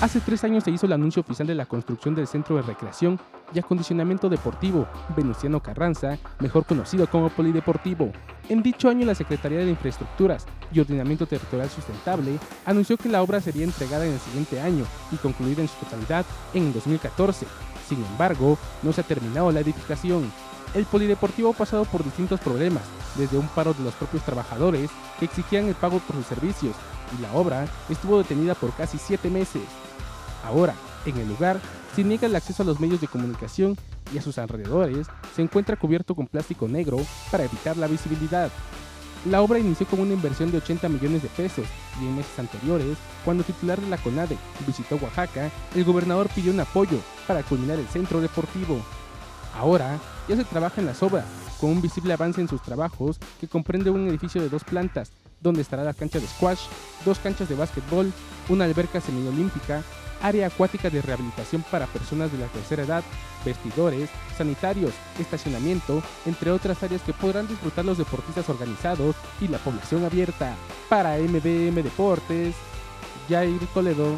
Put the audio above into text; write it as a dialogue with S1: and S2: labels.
S1: Hace tres años se hizo el anuncio oficial de la construcción del Centro de Recreación y Acondicionamiento Deportivo Venustiano Carranza, mejor conocido como Polideportivo. En dicho año, la Secretaría de Infraestructuras y Ordenamiento Territorial Sustentable anunció que la obra sería entregada en el siguiente año y concluida en su totalidad en 2014. Sin embargo, no se ha terminado la edificación. El polideportivo ha pasado por distintos problemas, desde un paro de los propios trabajadores que exigían el pago por sus servicios, y la obra estuvo detenida por casi siete meses. Ahora, en el lugar, se niega el acceso a los medios de comunicación y a sus alrededores se encuentra cubierto con plástico negro para evitar la visibilidad. La obra inició con una inversión de 80 millones de pesos y en meses anteriores, cuando titular de la CONADE visitó Oaxaca, el gobernador pidió un apoyo para culminar el centro deportivo. Ahora ya se trabaja en las obras, con un visible avance en sus trabajos que comprende un edificio de dos plantas, donde estará la cancha de squash, dos canchas de básquetbol, una alberca semiolímpica, área acuática de rehabilitación para personas de la tercera edad, vestidores, sanitarios, estacionamiento, entre otras áreas que podrán disfrutar los deportistas organizados y la población abierta. Para MDM Deportes, Jair Toledo.